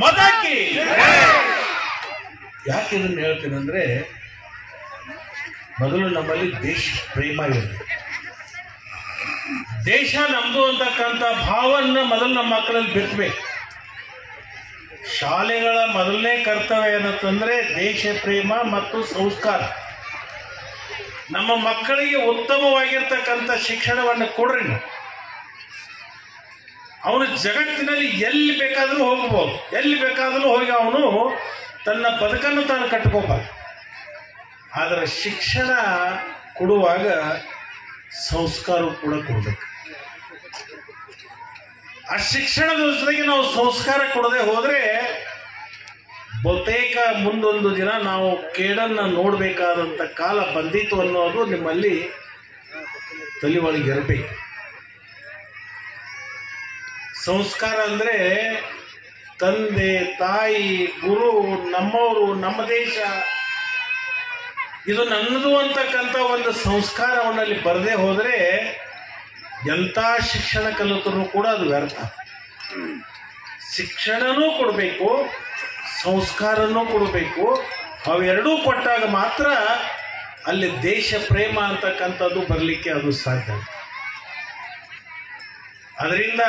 ಮದಕಿ ಯಾಕೆ ಇದನ್ನು ಹೇಳ್ತೀನಿ ಅಂದ್ರೆ ಮೊದಲು ನಮ್ಮಲ್ಲಿ ದೇಶ ಪ್ರೇಮ ಇರುತ್ತೆ. ದೇಶ ನಮ್ದು ಅಂತಕ್ಕಂಥ ಭಾವನ್ನ ಮೊದಲು ನಮ್ಮ ಮಕ್ಕಳಲ್ಲಿ ಬಿತ್ತಬೇಕು ಶಾಲೆಗಳ ಮೊದಲನೇ ಕರ್ತವ್ಯ ಏನಂತಂದ್ರೆ ದೇಶ ಪ್ರೇಮ ಮತ್ತು ಸಂಸ್ಕಾರ. ನಮ್ಮ ಮಕ್ಕಳಿಗೆ ಉತ್ತಮವಾಗಿರ್ತಕ್ಕಂಥ ಶಿಕ್ಷಣವನ್ನು ಕೊಡ್ರಿ ನೀವು. ಅವನು ಜಗತ್ತಿನಲ್ಲಿ ಎಲ್ಲಿ ಬೇಕಾದರೂ ಹೋಗ್ಬೋದು. ಎಲ್ಲಿ ಬೇಕಾದರೂ ಹೋಗಿ ಅವನು ತನ್ನ ಬದುಕನ್ನು ತಾನು ಕಟ್ಕೋಬಾರ್ದು ಆದರೆ ಶಿಕ್ಷಣ ಕೊಡುವಾಗ ಸಂಸ್ಕಾರ ಕೂಡ ಕೊಡಬೇಕು. ಆ ಶಿಕ್ಷಣದ ಜೊತೆಗೆ ನಾವು ಸಂಸ್ಕಾರ ಕೊಡದೆ ಹೋದರೆ ಬಹುತೇಕ ಮುಂದೊಂದು ದಿನ ನಾವು ಕೇಡನ್ನು ನೋಡಬೇಕಾದಂಥ ಕಾಲ ಬಂದಿತ್ತು ಅನ್ನೋದು ನಿಮ್ಮಲ್ಲಿ ತಲೆ ಒಳಗೆ ಇರಬೇಕು. ಸಂಸ್ಕಾರ ಅಂದರೆ ತಂದೆ, ತಾಯಿ, ಗುರು, ನಮ್ಮವರು, ನಮ್ಮ ದೇಶ. ಇದು ನನ್ನದು ಅಂತಕ್ಕಂಥ ಒಂದು ಸಂಸ್ಕಾರ ಅವನಲ್ಲಿ ಬರದೇ ಹೋದರೆ ಎಂಥ ಶಿಕ್ಷಣ ಕಲಿತರೂ ಕೂಡ ಅದು ವ್ಯರ್ಥ. ಶಿಕ್ಷಣನೂ ಕೊಡಬೇಕು, ಸಂಸ್ಕಾರನೂ ಕೊಡಬೇಕು, ಅವೆರಡೂ ಕೊಟ್ಟಾಗ ಮಾತ್ರ ಅಲ್ಲಿ ದೇಶ ಪ್ರೇಮ ಅಂತಕ್ಕಂಥದ್ದು ಬರಲಿಕ್ಕೆ ಅದು ಸಾಧ್ಯ. ಅದರಿಂದ